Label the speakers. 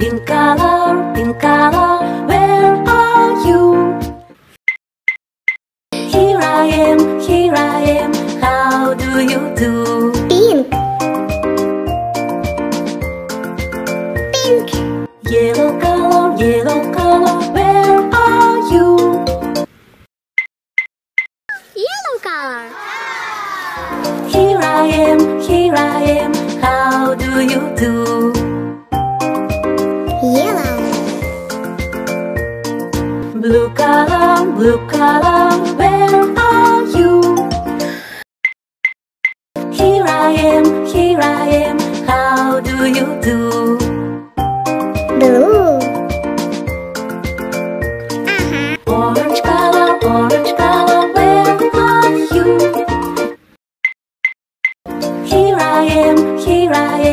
Speaker 1: Pink color, pink color, where are you? Here I am, here I am, how do you do?
Speaker 2: Pink Pink
Speaker 1: Yellow color, yellow color, where are you?
Speaker 2: Yellow color
Speaker 1: Here I am, here I am, how do you do? Blue color, blue color, where are you? Here I am, here I am. How do you do?
Speaker 2: Blue. Uh-huh.
Speaker 1: Orange color, orange color, where are you? Here I am, here I am.